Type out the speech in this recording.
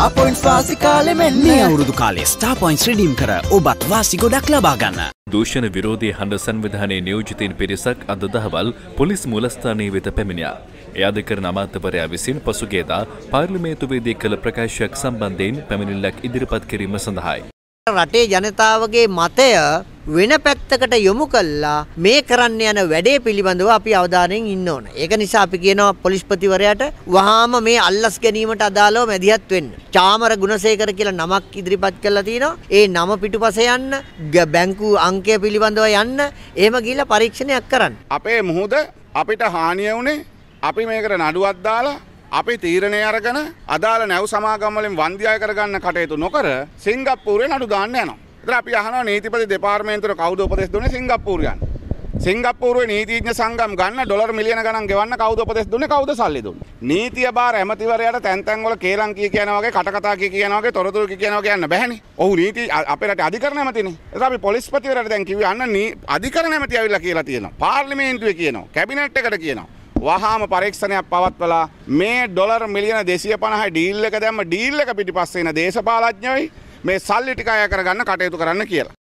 Star points වාසි කාලෙ මෙන්න මේ අවුරුදු කාලේ ස්ටා පොයින්ස් රිඩීම් කර ඔබත් වාසි ගොඩක් ලබා ගන්න. දූෂණ විරෝධී හඬ සංවිධානයේ නියෝජිතයින් පිරිසක් අද දහවල් පොලිස් මූලස්ථානයේ වෙත පැමිණියා. ඒ අධිකරණ අමාත්‍යවරයා විසින් පසුගියදා පාර්ලිමේන්තුවේදී කළ ප්‍රකාශයක් සම්බන්ධයෙන් පැමිණිල්ලක් ඉදිරිපත් කිරීම සඳහායි. රටේ ජනතාවගේ මතය වෙන පැත්තකට යොමු කල්ලා මේ කරන්න යන වැඩේ පිළිබඳව අපි අවධානයෙන් ඉන්න ඕන. ඒක නිසා අපි කියනවා පොලිස්පතිවරයාට වහාම මේ අල්ලස් ගැනීමට අදාළව මැදිහත් වෙන්න. චාමර ගුණසේකර කියලා නමක් ඉදිරිපත් කරලා තිනවා. ඒ නම පිටුපස යන්න, බැංකු අංකය පිළිබඳව යන්න, එහෙම ගිහිල්ලා පරීක්ෂණයක් කරන්න. අපේ මුහුද අපිට හානිය වුණේ අපි මේකට නඩුවක් දාලා අපි තීරණය අරගෙන අදාළ නැව් සමාගම්වලින් වන්දියාය කරගන්න කටයුතු නොකර සිංගප්පූරේ නඩු දාන්න යනවා. ඒතර අපි අහනවා නීතිපති දෙපාර්තමේන්තුවේ කවුද උපදෙස් දුන්නේ සිංගප්පූරියන්. සිංගප්පූරුවේ නීතිඥ සංගම් ගන්න ඩොලර් මිලියන ගණන් ගෙවන්න කවුද උපදෙස් දුන්නේ කවුද සල්ලි දුන්නේ? නීතිය බාර ඇමතිවරයාට තැන් තැන් වල කේලම් කිය කියන වගේ කටකතා කිය කියන වගේ තොරතුරු කිය කියන වගේ යන්න බෑනේ. ඔහු නීති අපේ රටේ අධිකරණ ඇමතිනේ. ඒක අපි පොලිස්පතිවරයාට දැන් කිව්වේ අන්න අධිකරණ ඇමති ඇවිල්ලා කියලා තියෙනවා. පාර්ලිමේන්තුවේ කියනවා. කැබිනට් එකට කියනවා. වහාම පරීක්ෂණයක් පවත්වලා මේ ඩොලර් මිලියන දෙසිය පණහයි ඩීල් එක දැම්ම ඩීල් එක පිටිපස්සේ එන දේශපාලඥයයි මේ සල්ලි ටික අය කරගන්න කටයුතු කරන්න කියලා.